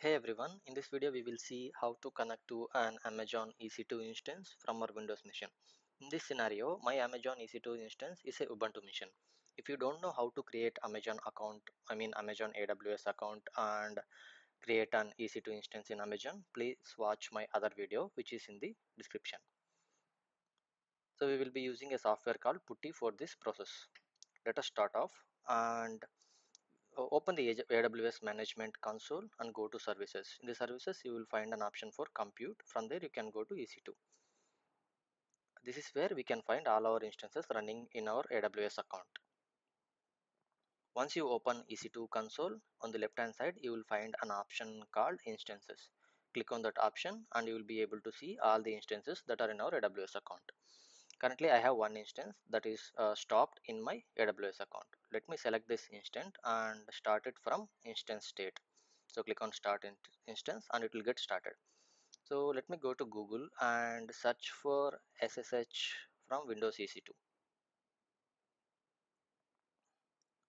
Hey everyone, in this video we will see how to connect to an Amazon EC2 instance from our Windows machine. In this scenario, my Amazon EC2 instance is a Ubuntu machine. If you don't know how to create Amazon account, I mean Amazon AWS account and create an EC2 instance in Amazon, please watch my other video which is in the description. So we will be using a software called Putty for this process. Let us start off and open the AWS management console and go to services. In the services, you will find an option for compute. From there, you can go to EC2. This is where we can find all our instances running in our AWS account. Once you open EC2 console, on the left hand side, you will find an option called instances. Click on that option and you will be able to see all the instances that are in our AWS account. Currently, I have one instance that is uh, stopped in my AWS account. Let me select this instance and start it from instance state. So click on start in instance and it will get started. So let me go to Google and search for SSH from Windows EC2.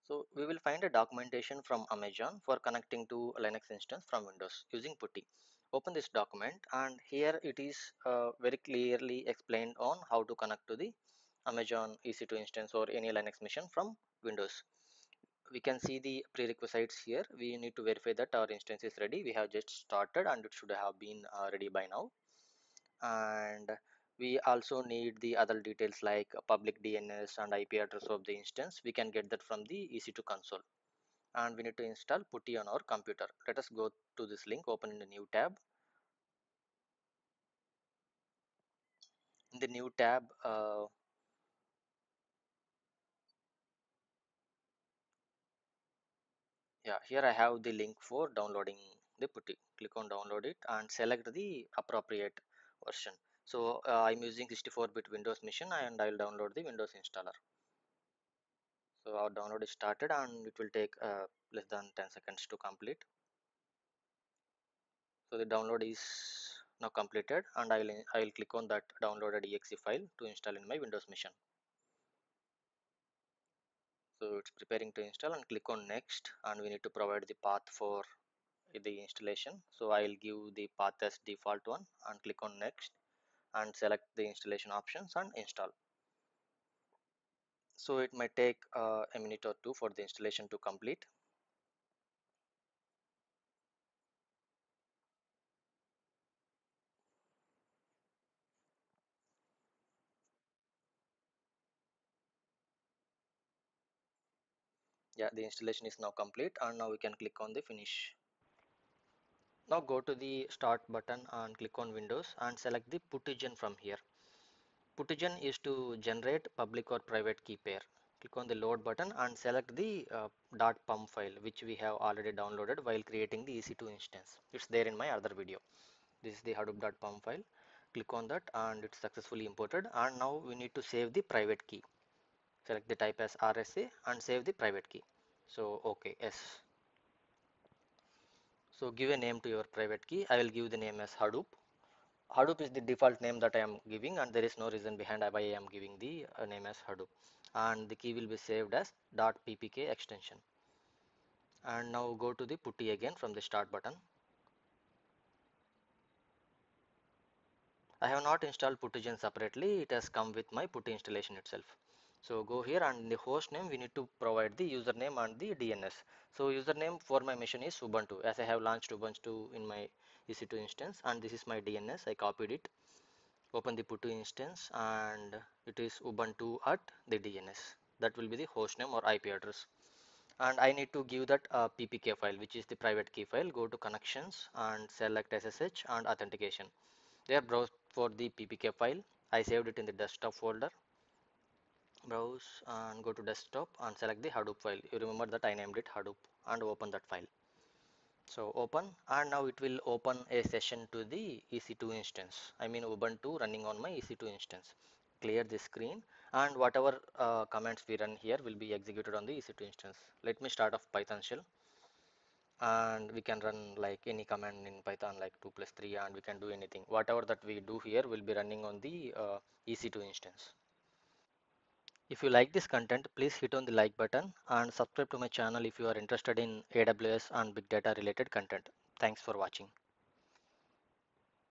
So we will find a documentation from Amazon for connecting to Linux instance from Windows using Putty open this document and here it is uh, very clearly explained on how to connect to the Amazon EC2 instance or any Linux machine from Windows. We can see the prerequisites here. We need to verify that our instance is ready. We have just started and it should have been uh, ready by now. And we also need the other details like public DNS and IP address of the instance. We can get that from the EC2 console. And we need to install Putty on our computer. Let us go to this link, open in a new tab in the new tab uh, yeah here I have the link for downloading the putty click on download it and select the appropriate version so uh, I'm using 64-bit Windows machine and I'll download the Windows installer. So our download is started and it will take uh, less than 10 seconds to complete. So the download is now completed and I'll, I'll click on that downloaded exe file to install in my Windows machine. So it's preparing to install and click on next and we need to provide the path for the installation. So I'll give the path as default one and click on next and select the installation options and install. So it might take uh, a minute or two for the installation to complete. Yeah the installation is now complete and now we can click on the finish now go to the start button and click on windows and select the puttygen from here. Puttygen is to generate public or private key pair. Click on the load button and select the uh, .pem file which we have already downloaded while creating the EC2 instance. It's there in my other video. This is the hadoop.pem file. Click on that and it's successfully imported. And now we need to save the private key. Select the type as RSA and save the private key. So okay yes so give a name to your private key. I will give the name as Hadoop. Hadoop is the default name that I am giving and there is no reason behind why I am giving the uh, name as Hadoop. And the key will be saved as .ppk extension. And now go to the putty again from the start button. I have not installed puttygen separately. It has come with my putty installation itself so go here and the host name we need to provide the username and the DNS so username for my machine is Ubuntu. As I have launched Ubuntu in my EC2 instance and this is my DNS I copied it open the putty instance and it is Ubuntu at the DNS that will be the host name or IP address. And I need to give that uh, ppk file which is the private key file. Go to connections and select SSH and authentication. There browse for the ppk file. I saved it in the desktop folder browse and go to desktop and select the Hadoop file. You remember that I named it Hadoop and open that file. So open and now it will open a session to the EC2 instance. I mean Ubuntu running on my EC2 instance. Clear the screen and whatever uh, commands we run here will be executed on the EC2 instance. Let me start off Python shell. And we can run like any command in Python like 2 plus 3 and we can do anything. Whatever that we do here will be running on the uh, EC2 instance if you like this content please hit on the like button and subscribe to my channel if you are interested in AWS and big data related content. Thanks for watching